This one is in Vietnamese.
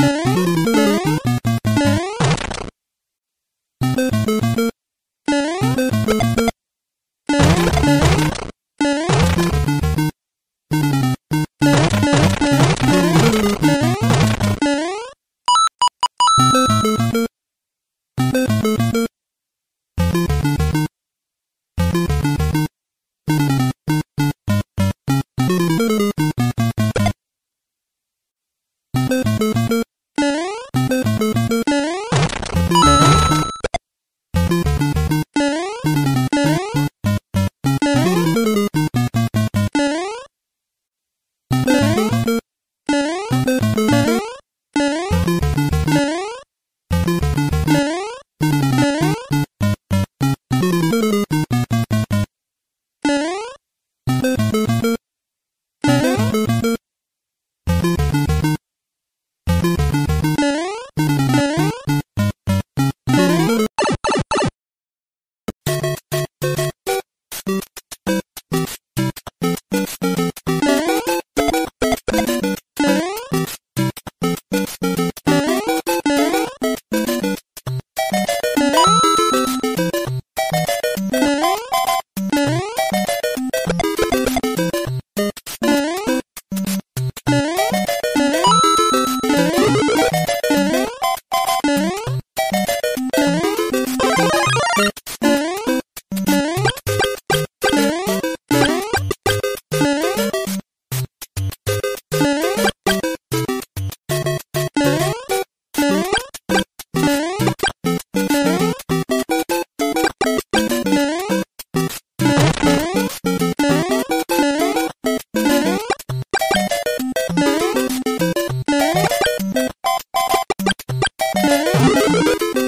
Música Thank you.